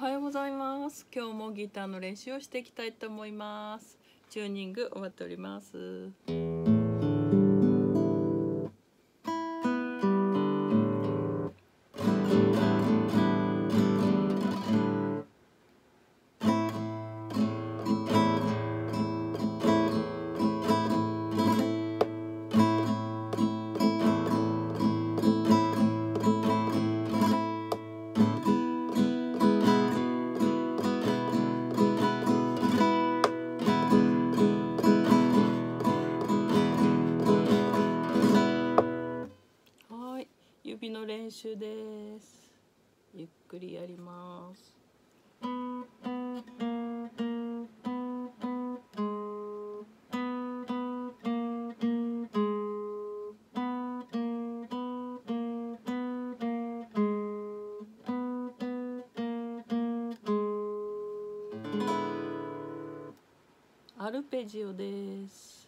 はようございます。今日もギターの練習をしていきたいと思います。チューニング終わっております。習です。ゆっくりやります。アルペジオです。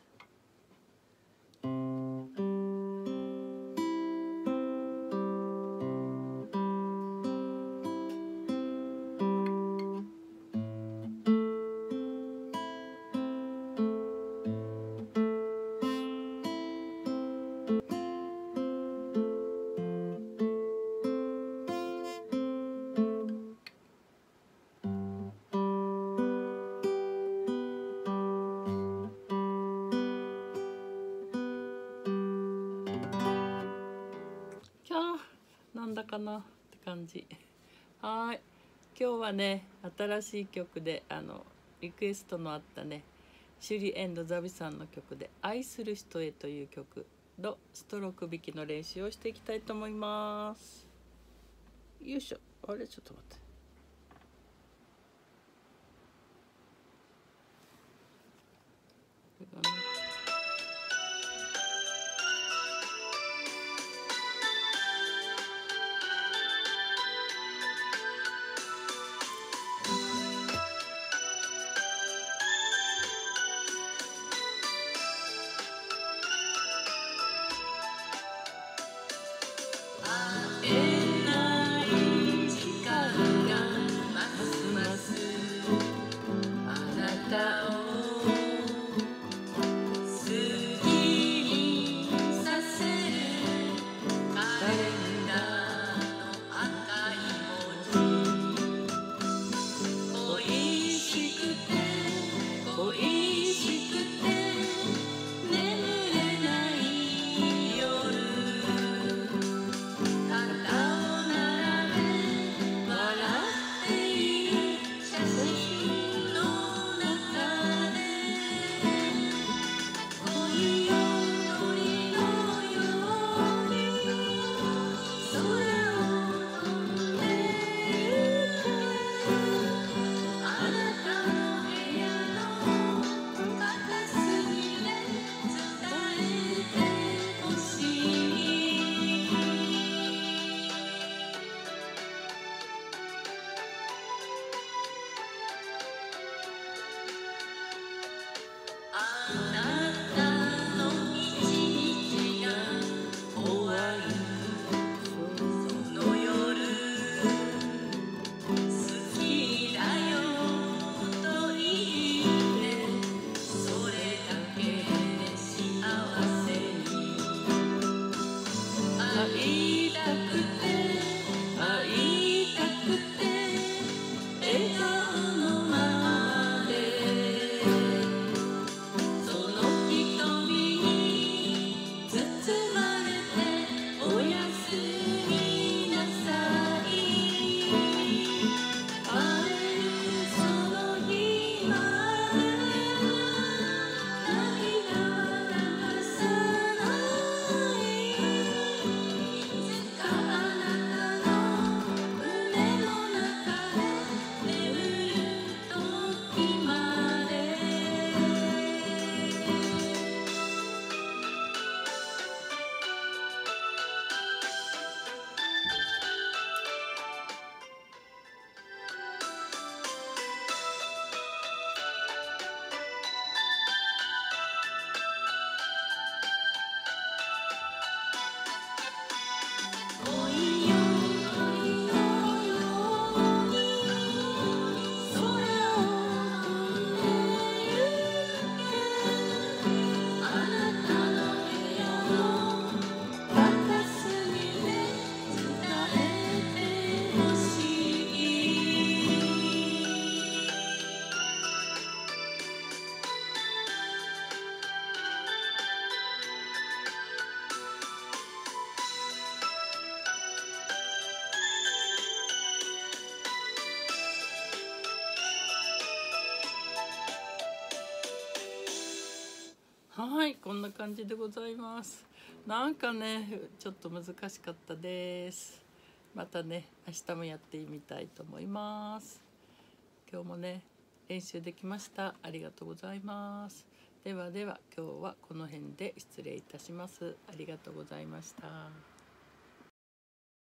なんだかなって感じ。はい。今日はね新しい曲であのリクエストのあったねシュリエンドザビさんの曲で「愛する人へ」という曲のストローク弾きの練習をしていきたいと思います。よいしょ。あれ？ちょっと待って。はいこんな感じでございます。なんかねちょっと難しかったです。またね明日もやってみたいと思います。今日もね練習できました。ありがとうございます。ではでは今日はこの辺で失礼いたします。ありがとうございました。